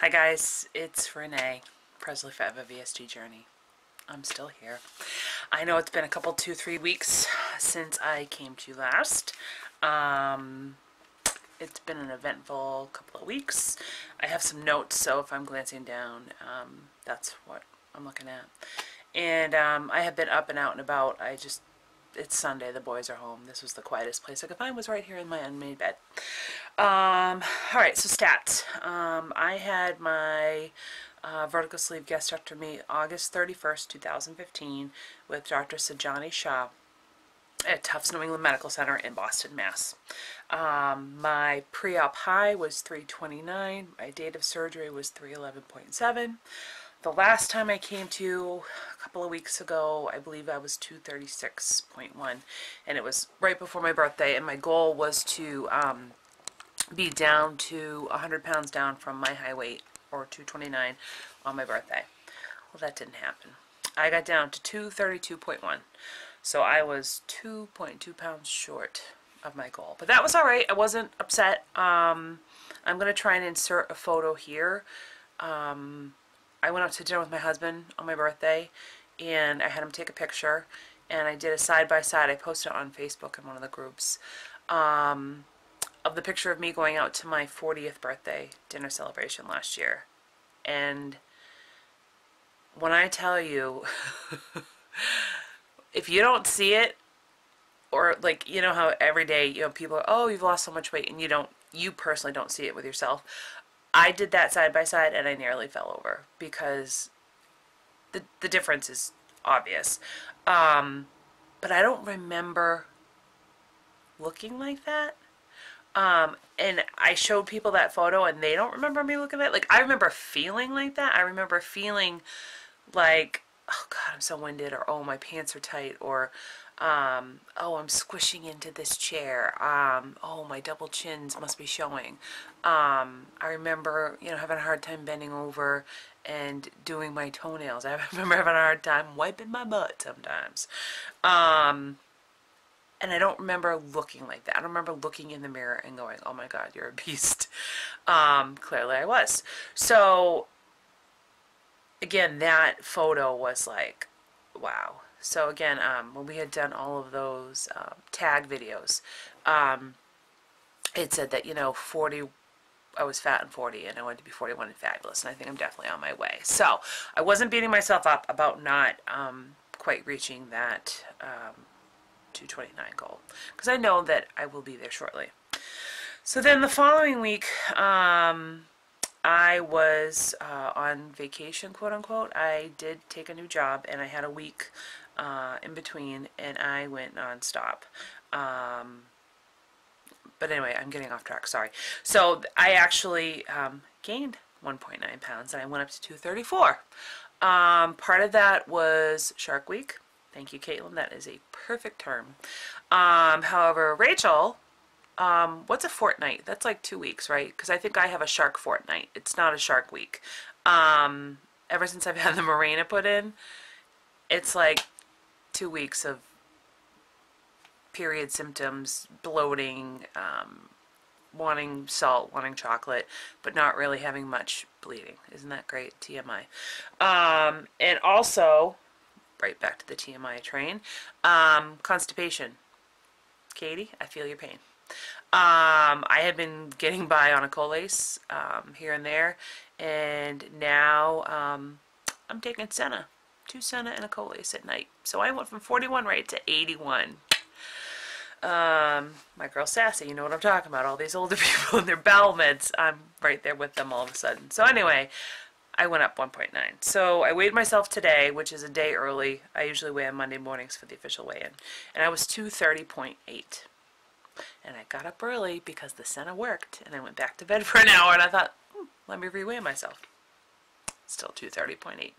Hi guys, it's Renee, Presley Feva VSG Journey. I'm still here. I know it's been a couple, two, three weeks since I came to you last. Um, it's been an eventful couple of weeks. I have some notes, so if I'm glancing down, um, that's what I'm looking at. And um, I have been up and out and about. I just, it's Sunday, the boys are home. This was the quietest place I could find was right here in my unmade bed. Um, all right, so stats. Um, I had my uh, vertical sleeve gastrectomy August 31st, 2015 with Dr. Sajani Shah at Tufts New England Medical Center in Boston, Mass. Um, my pre-op high was 329. My date of surgery was 311.7. The last time I came to a couple of weeks ago, I believe I was 236.1, and it was right before my birthday, and my goal was to um, be down to 100 pounds down from my high weight, or 229, on my birthday. Well, that didn't happen. I got down to 232.1, so I was 2.2 pounds short of my goal. But that was all right. I wasn't upset. Um, I'm going to try and insert a photo here. Um, I went out to dinner with my husband on my birthday, and I had him take a picture, and I did a side-by-side. -side. I posted it on Facebook in one of the groups. Um, of the picture of me going out to my 40th birthday dinner celebration last year. And when I tell you, if you don't see it, or like, you know how every day, you know, people are, oh, you've lost so much weight, and you don't, you personally don't see it with yourself. I did that side by side, and I nearly fell over because the, the difference is obvious. Um, but I don't remember looking like that. Um, and I showed people that photo and they don't remember me looking at it. Like, I remember feeling like that. I remember feeling like, oh God, I'm so winded, or oh, my pants are tight, or um, oh, I'm squishing into this chair. Um, oh, my double chins must be showing. Um, I remember, you know, having a hard time bending over and doing my toenails. I remember having a hard time wiping my butt sometimes. Um, and I don't remember looking like that. I don't remember looking in the mirror and going, oh my God, you're a beast. Um, clearly I was. So, again, that photo was like, wow. So again, um, when we had done all of those um, tag videos, um, it said that, you know, 40, I was fat and 40 and I wanted to be 41 and fabulous. And I think I'm definitely on my way. So I wasn't beating myself up about not um, quite reaching that um, 229 goal because I know that I will be there shortly. So then the following week, um, I was uh, on vacation, quote unquote. I did take a new job and I had a week uh, in between and I went nonstop. Um, but anyway, I'm getting off track, sorry. So I actually um, gained 1.9 pounds and I went up to 234. Um, part of that was Shark Week. Thank you, Caitlin. That is a perfect term. Um, however, Rachel, um, what's a fortnight? That's like two weeks, right? Because I think I have a shark fortnight. It's not a shark week. Um, ever since I've had the Mirena put in, it's like two weeks of period symptoms, bloating, um, wanting salt, wanting chocolate, but not really having much bleeding. Isn't that great? TMI. Um, and also, right back to the TMI train. Um, constipation. Katie, I feel your pain. Um, I have been getting by on a Colace um, here and there, and now um, I'm taking Senna. Two Senna and a Colace at night. So I went from 41 right to 81. Um, my girl Sassy, you know what I'm talking about. All these older people and their bowel meds, I'm right there with them all of a sudden. So anyway, I went up 1.9. So I weighed myself today, which is a day early. I usually weigh on Monday mornings for the official weigh-in. And I was 230.8. And I got up early because the Senna worked. And I went back to bed for an hour and I thought, hmm, let me reweigh myself. Still 230.8.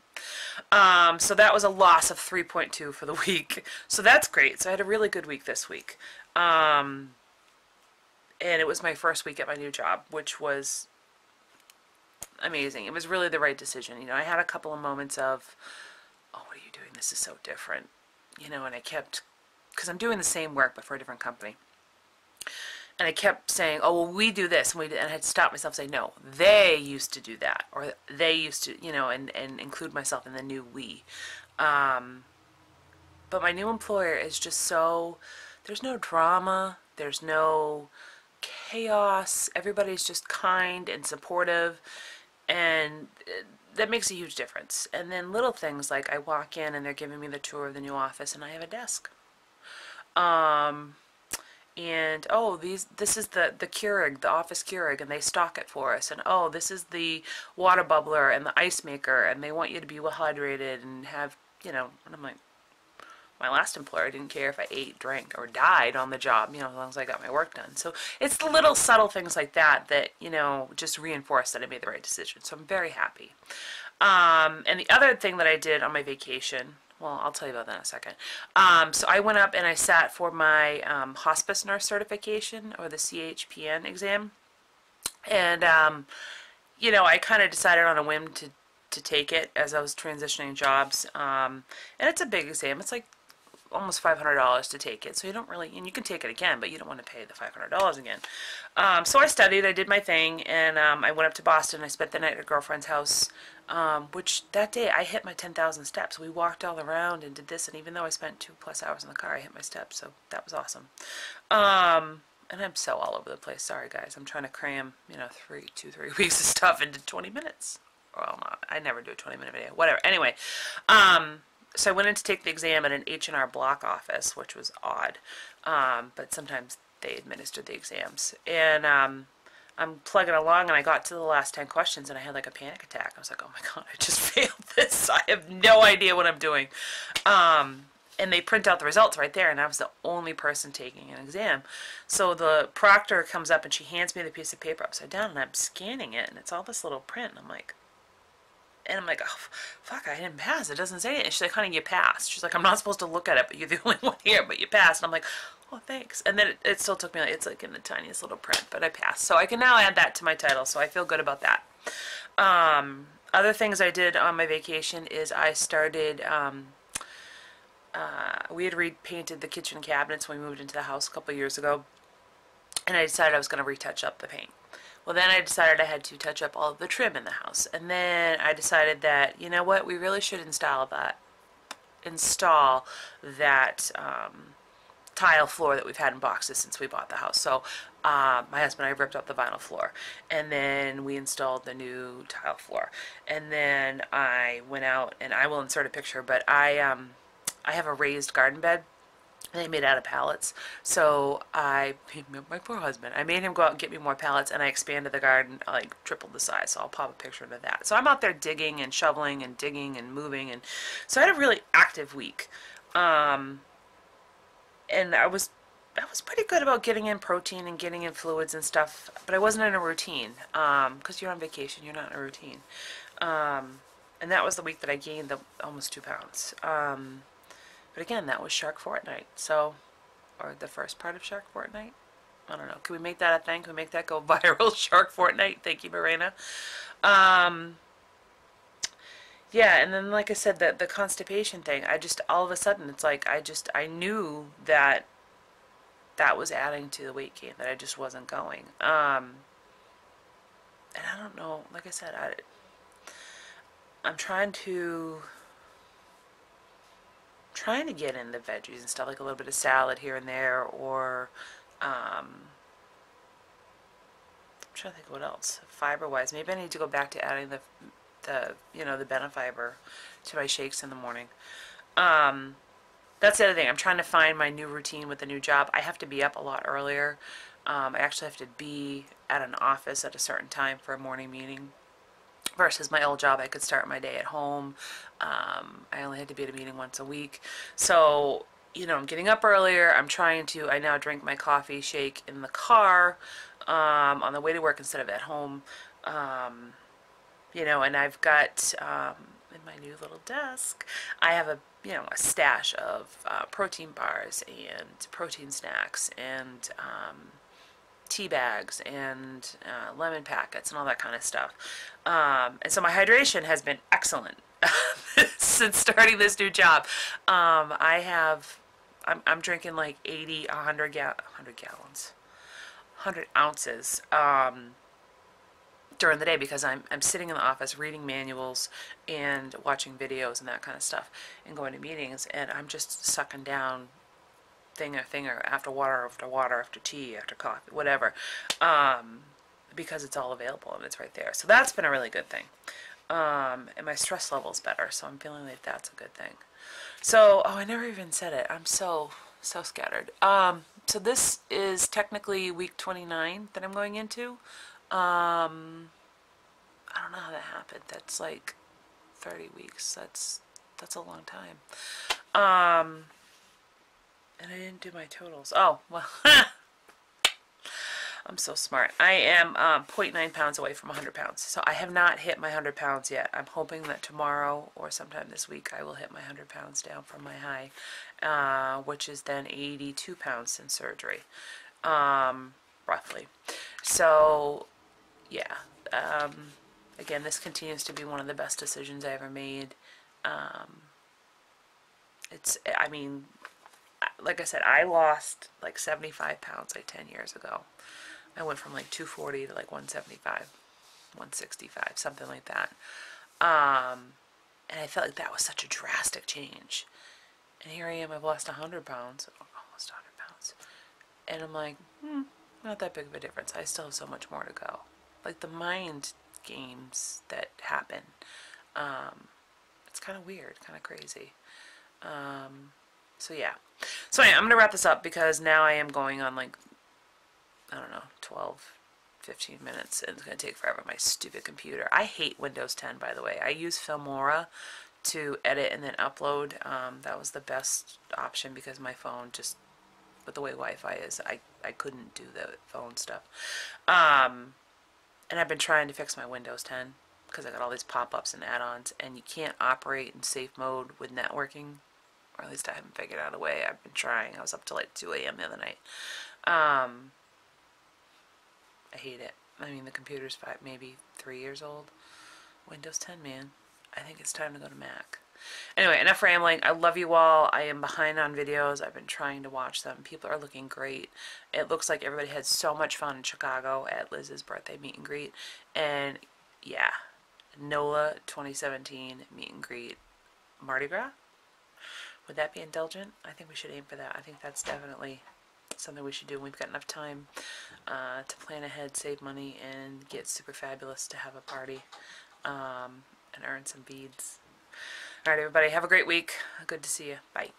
Um, so that was a loss of 3.2 for the week. So that's great. So I had a really good week this week. Um, and it was my first week at my new job, which was amazing. It was really the right decision. You know, I had a couple of moments of, oh, what are you doing? This is so different. You know, and I kept, because I'm doing the same work but for a different company. And I kept saying, "Oh, well, we do this," and we, and I had to stop myself, and say, "No, they used to do that, or they used to, you know," and and include myself in the new we. Um, but my new employer is just so there's no drama, there's no chaos. Everybody's just kind and supportive, and uh, that makes a huge difference. And then little things like I walk in and they're giving me the tour of the new office, and I have a desk. Um, and oh these this is the the Keurig the office Keurig and they stock it for us and oh this is the water bubbler and the ice maker and they want you to be well hydrated and have you know and I'm like my last employer didn't care if I ate drank or died on the job you know as long as I got my work done. So it's the little subtle things like that that you know just reinforce that I made the right decision so I'm very happy. Um, and the other thing that I did on my vacation well, I'll tell you about that in a second. Um, so I went up and I sat for my um, hospice nurse certification or the CHPN exam. And, um, you know, I kind of decided on a whim to, to take it as I was transitioning jobs. Um, and it's a big exam. It's like almost $500 to take it. So you don't really, and you can take it again, but you don't want to pay the $500 again. Um, so I studied, I did my thing, and um, I went up to Boston. I spent the night at a girlfriend's house, um, which that day I hit my 10,000 steps. We walked all around and did this, and even though I spent two plus hours in the car, I hit my steps. So that was awesome. Um, and I'm so all over the place. Sorry, guys. I'm trying to cram, you know, three, two, three weeks of stuff into 20 minutes. Well, not, I never do a 20 minute video. Whatever. Anyway, um, so I went in to take the exam at an H&R Block office, which was odd. Um, but sometimes they administered the exams. And um, I'm plugging along, and I got to the last 10 questions, and I had like a panic attack. I was like, oh my god, I just failed this. I have no idea what I'm doing. Um, and they print out the results right there, and I was the only person taking an exam. So the proctor comes up, and she hands me the piece of paper upside down, and I'm scanning it, and it's all this little print. And I'm like, and I'm like, oh, fuck, I didn't pass. It doesn't say it. she's like, honey, you passed. She's like, I'm not supposed to look at it, but you're the only one here, but you passed. And I'm like, oh, thanks. And then it, it still took me, like, it's like in the tiniest little print, but I passed. So I can now add that to my title, so I feel good about that. Um, other things I did on my vacation is I started, um, uh, we had repainted the kitchen cabinets when we moved into the house a couple years ago, and I decided I was going to retouch up the paint. Well, then I decided I had to touch up all of the trim in the house. And then I decided that, you know what, we really should install that, install that um, tile floor that we've had in boxes since we bought the house. So uh, my husband and I ripped up the vinyl floor. And then we installed the new tile floor. And then I went out, and I will insert a picture, but I, um, I have a raised garden bed they made out of pallets. So I, my poor husband, I made him go out and get me more pallets, and I expanded the garden, like tripled the size. So I'll pop a picture of that. So I'm out there digging and shoveling and digging and moving, and so I had a really active week. Um, and I was, I was pretty good about getting in protein and getting in fluids and stuff, but I wasn't in a routine. Um, because you're on vacation, you're not in a routine. Um, and that was the week that I gained the almost two pounds. Um but again, that was Shark Fortnight. So, or the first part of Shark Fortnight. I don't know. Can we make that a thing? Can we make that go viral? Shark Fortnight. Thank you, Mirena. Um, yeah, and then like I said, the the constipation thing. I just all of a sudden it's like I just I knew that that was adding to the weight gain that I just wasn't going. Um, and I don't know. Like I said, I I'm trying to trying to get in the veggies and stuff, like a little bit of salad here and there, or um, I'm trying to think what else. Fiber-wise, maybe I need to go back to adding the, the you know, the Benefiber to my shakes in the morning. Um, that's the other thing. I'm trying to find my new routine with the new job. I have to be up a lot earlier. Um, I actually have to be at an office at a certain time for a morning meeting versus my old job I could start my day at home. Um, I only had to be at a meeting once a week. So, you know, I'm getting up earlier. I'm trying to, I now drink my coffee shake in the car um, on the way to work instead of at home. Um, you know, and I've got um, in my new little desk, I have a, you know, a stash of uh, protein bars and protein snacks and um, tea bags and uh, lemon packets and all that kind of stuff. Um, and so my hydration has been excellent since starting this new job. Um, I have, I'm, I'm drinking like 80, 100, ga 100 gallons. 100 ounces um, during the day because I'm, I'm sitting in the office reading manuals and watching videos and that kind of stuff and going to meetings and I'm just sucking down thing or thing or after water after water after tea after coffee whatever um, because it's all available and it's right there so that's been a really good thing um, and my stress level's better so I'm feeling like that's a good thing so oh I never even said it I'm so so scattered um, so this is technically week 29 that I'm going into um, I don't know how that happened. That's like 30 weeks. That's that's a long time. And I didn't do my totals. Oh, well, I'm so smart. I am um, 0.9 pounds away from 100 pounds. So I have not hit my 100 pounds yet. I'm hoping that tomorrow or sometime this week I will hit my 100 pounds down from my high, uh, which is then 82 pounds since surgery, um, roughly. So yeah, um, again, this continues to be one of the best decisions I ever made. Um, it's, I mean, like I said, I lost like 75 pounds like 10 years ago. I went from like 240 to like 175, 165, something like that. Um, and I felt like that was such a drastic change. And here I am, I've lost 100 pounds, almost 100 pounds. And I'm like, hmm, not that big of a difference. I still have so much more to go like the mind games that happen. Um, it's kind of weird, kind of crazy. Um, so yeah. So I'm going to wrap this up because now I am going on like, I don't know, 12, 15 minutes. And it's going to take forever. My stupid computer. I hate Windows 10, by the way. I use Filmora to edit and then upload. Um, that was the best option because my phone just, with the way Wi-Fi is, I, I couldn't do the phone stuff. Um, and I've been trying to fix my Windows 10 because I got all these pop-ups and add-ons and you can't operate in safe mode with networking or at least I haven't figured out a way I've been trying I was up till like 2 a.m. the other night um, I hate it I mean the computer's five maybe three years old Windows 10 man I think it's time to go to Mac Anyway, enough rambling. I love you all. I am behind on videos. I've been trying to watch them. People are looking great. It looks like everybody had so much fun in Chicago at Liz's birthday meet and greet. And yeah, NOLA 2017 meet and greet Mardi Gras. Would that be indulgent? I think we should aim for that. I think that's definitely something we should do. We've got enough time uh, to plan ahead, save money, and get super fabulous to have a party um, and earn some beads. All right, everybody, have a great week. Good to see you. Bye.